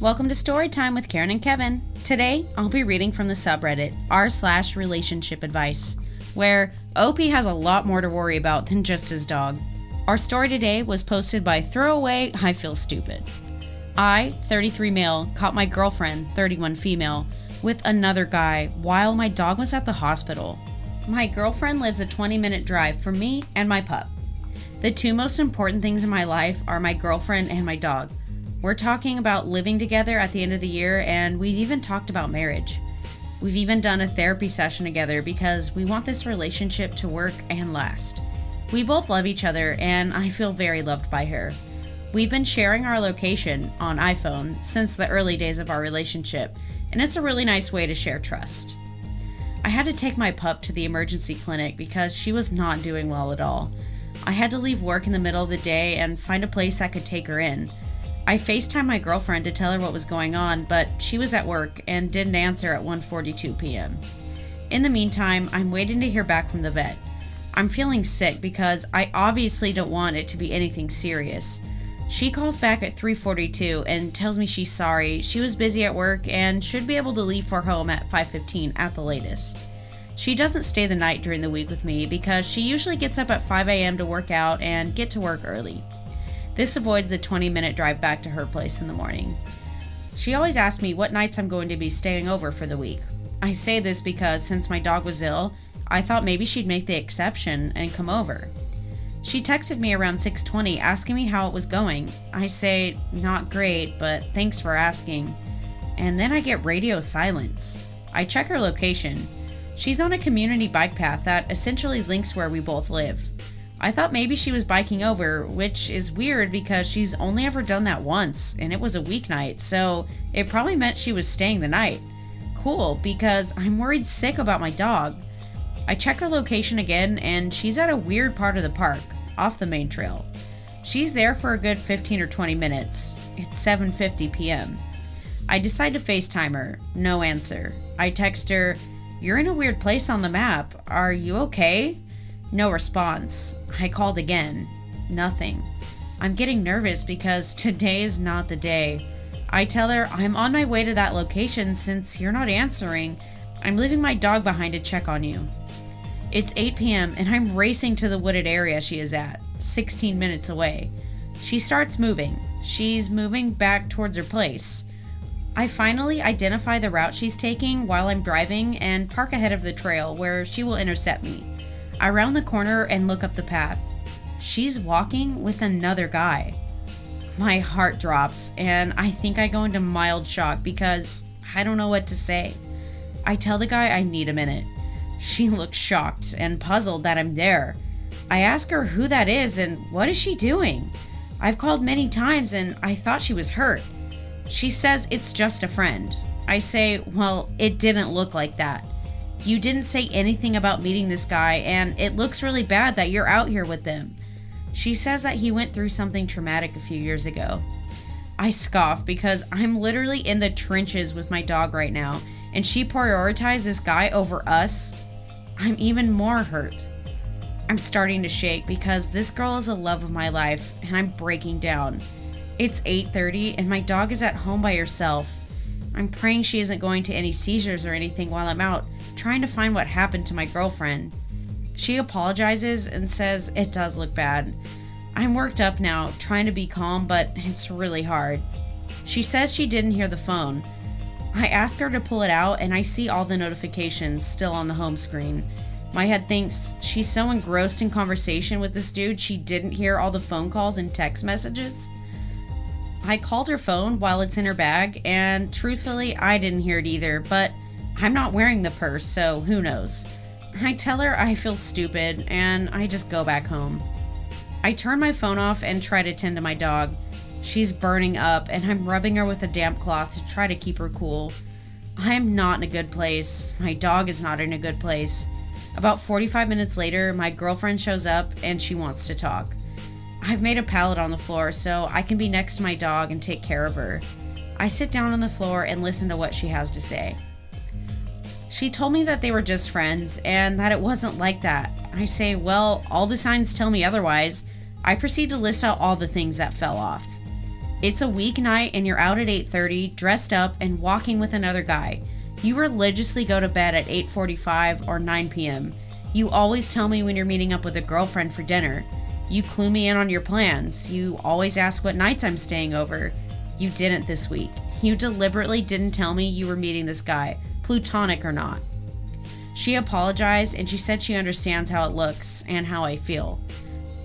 Welcome to Storytime with Karen and Kevin. Today, I'll be reading from the subreddit r slash relationship advice, where OP has a lot more to worry about than just his dog. Our story today was posted by Throwaway I Feel Stupid. I, 33 male, caught my girlfriend, 31 female, with another guy while my dog was at the hospital. My girlfriend lives a 20 minute drive from me and my pup. The two most important things in my life are my girlfriend and my dog. We're talking about living together at the end of the year, and we've even talked about marriage. We've even done a therapy session together because we want this relationship to work and last. We both love each other, and I feel very loved by her. We've been sharing our location on iPhone since the early days of our relationship, and it's a really nice way to share trust. I had to take my pup to the emergency clinic because she was not doing well at all. I had to leave work in the middle of the day and find a place that could take her in. I FaceTimed my girlfriend to tell her what was going on, but she was at work and didn't answer at 1:42 p.m. In the meantime, I'm waiting to hear back from the vet. I'm feeling sick because I obviously don't want it to be anything serious. She calls back at 3:42 and tells me she's sorry. She was busy at work and should be able to leave for home at 5:15 at the latest. She doesn't stay the night during the week with me because she usually gets up at 5 a.m. to work out and get to work early. This avoids the 20 minute drive back to her place in the morning. She always asks me what nights I'm going to be staying over for the week. I say this because since my dog was ill, I thought maybe she'd make the exception and come over. She texted me around 6:20 asking me how it was going. I say, "Not great, but thanks for asking." And then I get radio silence. I check her location. She's on a community bike path that essentially links where we both live. I thought maybe she was biking over, which is weird because she's only ever done that once, and it was a weeknight, so it probably meant she was staying the night. Cool, because I'm worried sick about my dog. I check her location again, and she's at a weird part of the park, off the main trail. She's there for a good 15 or 20 minutes. It's 7:50 p.m. I decide to FaceTime her. No answer. I text her, "You're in a weird place on the map. Are you okay?" No response. I called again. Nothing. I'm getting nervous because today is not the day. I tell her I'm on my way to that location since you're not answering. I'm leaving my dog behind to check on you. It's 8 p.m. and I'm racing to the wooded area she is at, 16 minutes away. She starts moving. She's moving back towards her place. I finally identify the route she's taking while I'm driving and park ahead of the trail where she will intercept me. I round the corner and look up the path. She's walking with another guy. My heart drops, and I think I go into mild shock because I don't know what to say. I tell the guy I need a minute. She looks shocked and puzzled that I'm there. I ask her who that is and what is she doing? I've called many times and I thought she was hurt. She says it's just a friend. I say, well, it didn't look like that. You didn't say anything about meeting this guy, and it looks really bad that you're out here with them. She says that he went through something traumatic a few years ago. I scoff because I'm literally in the trenches with my dog right now, and she prioritized this guy over us. I'm even more hurt. I'm starting to shake because this girl is the love of my life, and I'm breaking down. It's 8:30 and my dog is at home by herself. I'm praying she isn't going to any seizures or anything while I'm out, trying to find what happened to my girlfriend. She apologizes and says it does look bad. I'm worked up now, trying to be calm, but it's really hard. She says she didn't hear the phone. I ask her to pull it out, and I see all the notifications still on the home screen. My head thinks she's so engrossed in conversation with this dude she didn't hear all the phone calls and text messages. I called her phone while it's in her bag, and truthfully, I didn't hear it either, but I'm not wearing the purse, so who knows. I tell her I feel stupid, and I just go back home. I turn my phone off and try to tend to my dog. She's burning up, and I'm rubbing her with a damp cloth to try to keep her cool. I am not in a good place. My dog is not in a good place. About 45 minutes later, my girlfriend shows up and she wants to talk. I've made a pallet on the floor so I can be next to my dog and take care of her. I sit down on the floor and listen to what she has to say. She told me that they were just friends and that it wasn't like that. I say, Well, all the signs tell me otherwise. I proceed to list out all the things that fell off. It's a weeknight and you're out at 8:30, dressed up and walking with another guy. You religiously go to bed at 8:45 or 9 p.m. You always tell me when you're meeting up with a girlfriend for dinner. You clue me in on your plans. You always ask what nights I'm staying over. You didn't this week. You deliberately didn't tell me you were meeting this guy, plutonic or not. She apologized and she said she understands how it looks and how I feel.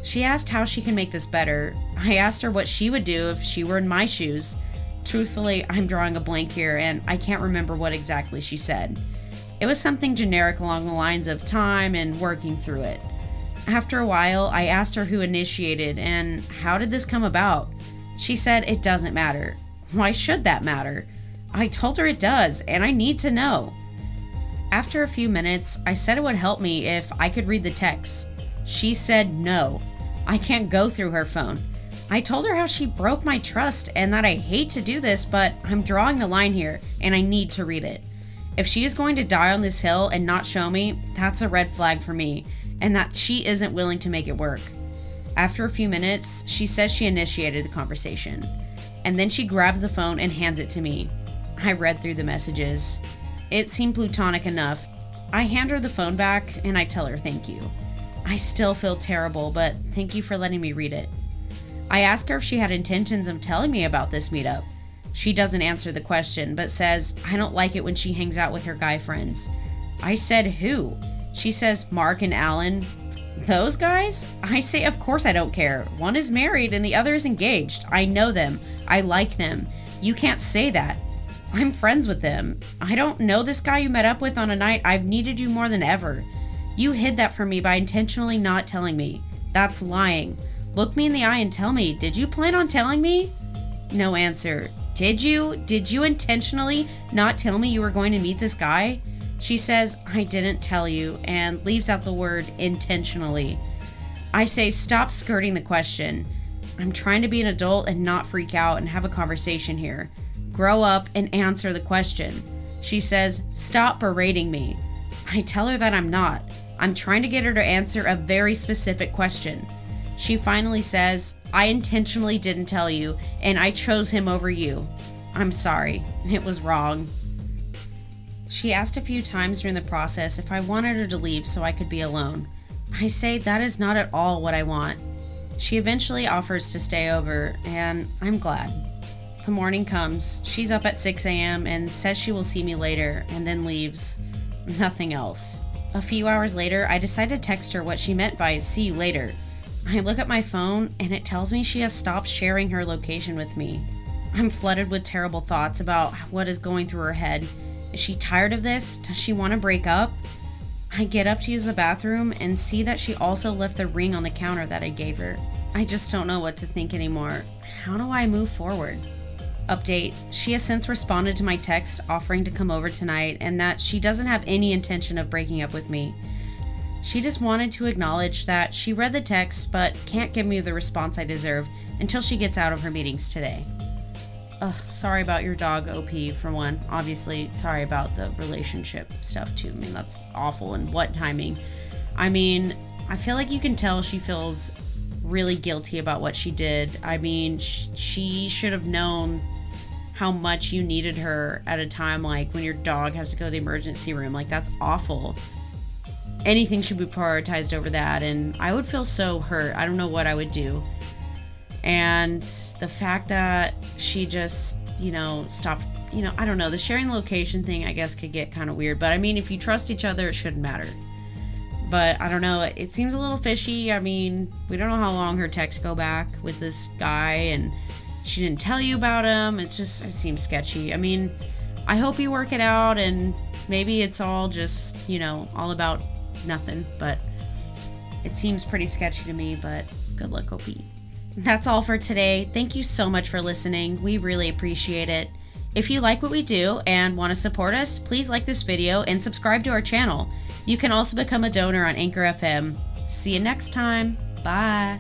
She asked how she can make this better. I asked her what she would do if she were in my shoes. Truthfully, I'm drawing a blank here and I can't remember what exactly she said. It was something generic along the lines of time and working through it. After a while, I asked her who initiated and how did this come about. She said it doesn't matter. Why should that matter? I told her it does, and I need to know. After a few minutes, I said it would help me if I could read the text. She said no. I can't go through her phone. I told her how she broke my trust and that I hate to do this, but I'm drawing the line here and I need to read it. If she is going to die on this hill and not show me, that's a red flag for me, and that she isn't willing to make it work. After a few minutes, she says she initiated the conversation, and then she grabs the phone and hands it to me. I read through the messages. It seemed plutonic enough. I hand her the phone back and I tell her thank you. I still feel terrible, but thank you for letting me read it. I ask her if she had intentions of telling me about this meetup. She doesn't answer the question, but says, I don't like it when she hangs out with her guy friends. I said, Who? She says, Mark and Alan. Those guys? I say, Of course I don't care. One is married and the other is engaged. I know them. I like them. You can't say that. I'm friends with them. I don't know this guy you met up with on a night I've needed you more than ever. You hid that from me by intentionally not telling me. That's lying. Look me in the eye and tell me, did you plan on telling me? No answer. Did you? Did you intentionally not tell me you were going to meet this guy? She says, I didn't tell you, and leaves out the word intentionally. I say, stop skirting the question. I'm trying to be an adult and not freak out and have a conversation here. Grow up and answer the question. She says, stop berating me. I tell her that I'm not. I'm trying to get her to answer a very specific question. She finally says, I intentionally didn't tell you, and I chose him over you. I'm sorry. It was wrong. She asked a few times during the process if I wanted her to leave so I could be alone. I say that is not at all what I want. She eventually offers to stay over, and I'm glad. The morning comes. She's up at 6 a.m. and says she will see me later, and then leaves. Nothing else. A few hours later, I decide to text her what she meant by see you later. I look at my phone and it tells me she has stopped sharing her location with me. I'm flooded with terrible thoughts about what is going through her head. Is she tired of this? Does she want to break up? I get up to use the bathroom and see that she also left the ring on the counter that I gave her. I just don't know what to think anymore. How do I move forward? Update She has since responded to my text offering to come over tonight and that she doesn't have any intention of breaking up with me. She just wanted to acknowledge that she read the text but can't give me the response I deserve until she gets out of her meetings today. Ugh, sorry about your dog, OP, for one. Obviously, sorry about the relationship stuff, too. I mean, that's awful. And what timing? I mean, I feel like you can tell she feels really guilty about what she did. I mean, sh- she should have known how much you needed her at a time like when your dog has to go to the emergency room. Like, that's awful anything should be prioritized over that. And I would feel so hurt. I don't know what I would do. And the fact that she just, you know, stopped, you know, I don't know. The sharing location thing, I guess, could get kind of weird. But I mean, if you trust each other, it shouldn't matter. But I don't know. It seems a little fishy. I mean, we don't know how long her texts go back with this guy, and she didn't tell you about him. It's just, it seems sketchy. I mean, I hope you work it out, and maybe it's all just, you know, all about nothing, but it seems pretty sketchy to me, but good luck, OP. That's all for today. Thank you so much for listening. We really appreciate it. If you like what we do and want to support us, please like this video and subscribe to our channel. You can also become a donor on Anchor FM. See you next time. Bye.